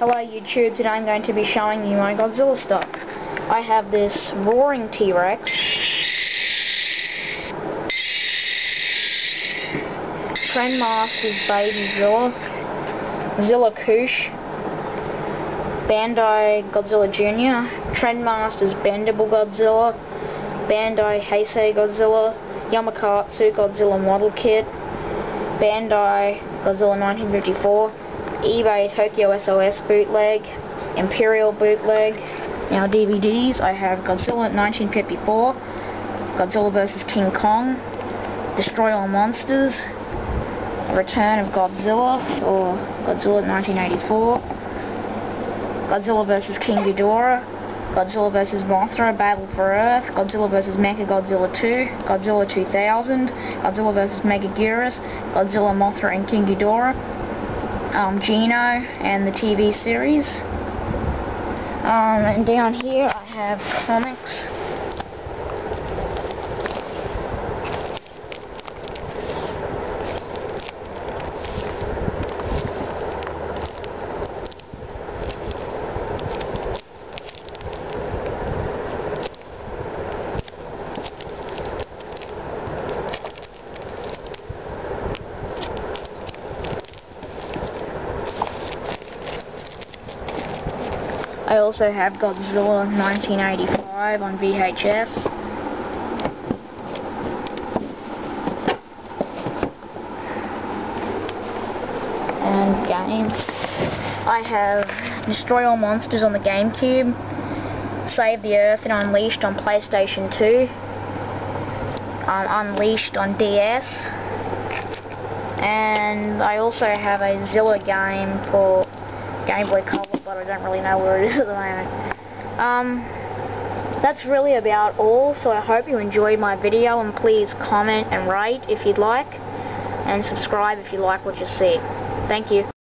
Hello YouTube, today I'm going to be showing you my Godzilla stuff. I have this roaring T-Rex, Trendmasters Baby Zilla, Zilla Koosh, Bandai Godzilla Jr., Trendmasters Bendable Godzilla, Bandai Heisei Godzilla, Yamakatsu Godzilla Model Kit, Bandai Godzilla 1954, eBay Tokyo SOS bootleg, Imperial bootleg. Now DVDs, I have Godzilla 1954, Godzilla vs. King Kong, Destroy All Monsters, Return of Godzilla, or Godzilla 1984, Godzilla vs. King Ghidorah, Godzilla vs. Mothra, Battle for Earth, Godzilla vs. Mechagodzilla 2, Godzilla 2000, Godzilla vs. Megaguirus, Godzilla, Mothra, and King Ghidorah, um, Gino and the TV series. Um, and down here I have comics. I also have Godzilla 1985 on VHS. And games. I have Destroy All Monsters on the GameCube, Save the Earth and Unleashed on PlayStation 2, um, Unleashed on DS, and I also have a Zilla game for Game Boy Color but I don't really know where it is at the moment. Um, that's really about all, so I hope you enjoyed my video, and please comment and rate if you'd like, and subscribe if you like what you see. Thank you.